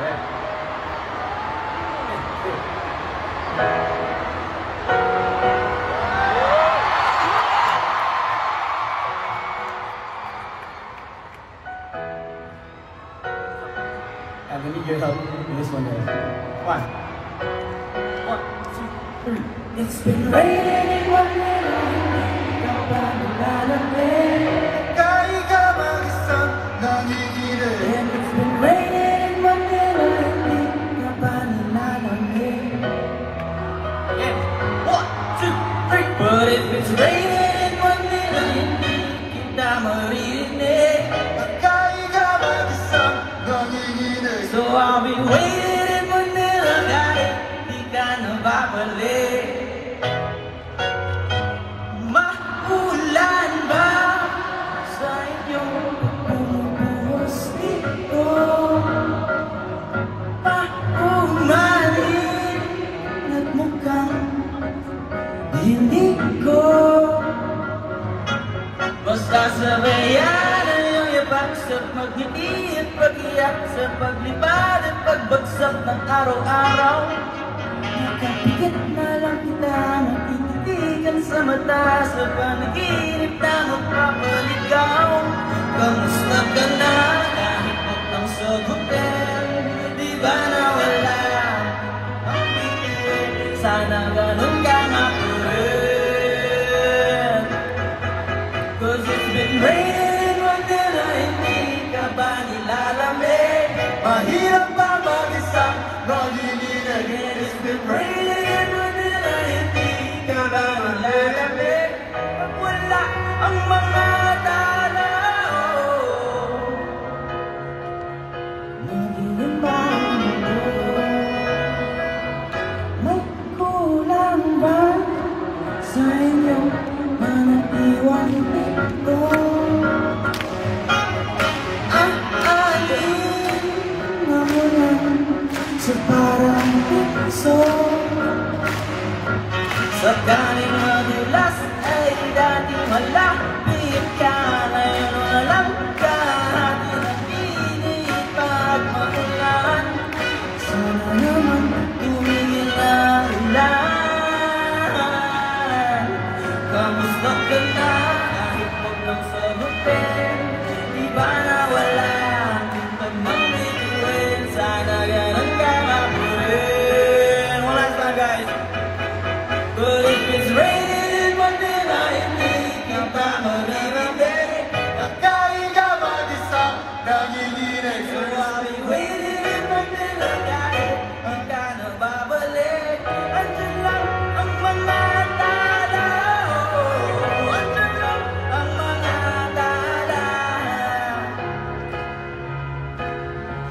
And let me get help with this one there. One. One, two, three. It's been raining one minute. It's raining one keep down my reading it. So I'll be waiting. ko. Basta sabayan ang iyong yabak Sa pagngiti at pag-iyak Sa paglipad at pagbagsak ng araw-araw. Nakapigat na lang kita Nagtititigan sa mata Sa panaginip na magpapaligaw. Kamusta ka na? Kahit huwag nang sagutin Di ba na Raining Wag na na ka ba nilalamig Mahirap ba mag-isa Rolling again It's been raining Wag na na ka ba nilalamig Pag wala ang mga tala. Nagiging ba ang mundo? May kulang ba sa inyong manatiwang ito? Sa parang piso Sa galing madulas ay dati malapit ka. Ngayon walang kahati na pilit pag makulan Sana naman tumigil na ulan Kamusta ka na?